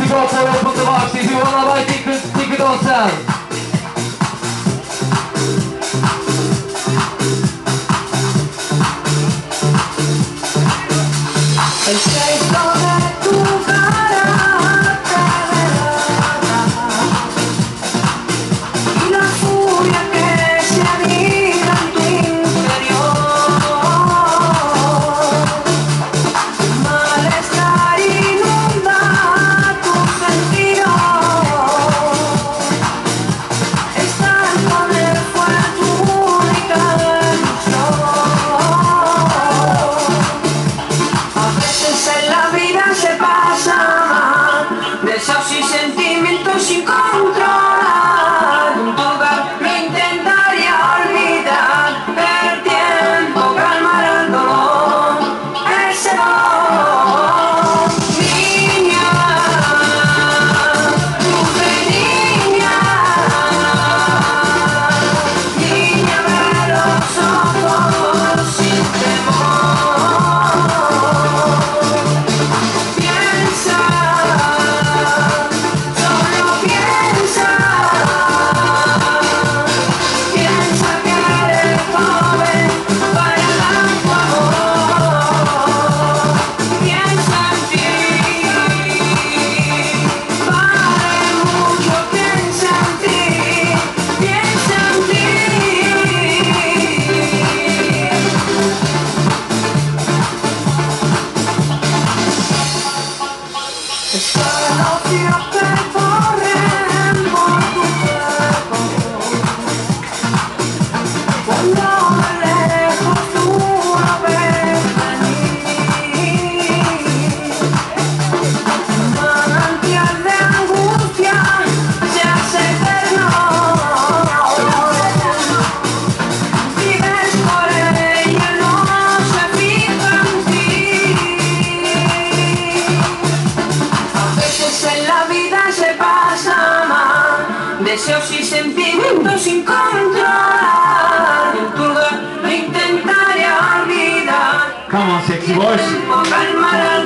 Vi går på oss på tilbake til huet, da. And stay on that groove y sentimientos y It's not enough to deseos y sentimientos sin control. Un turdo lo intentaré olvidar. Come on, calmar. boys.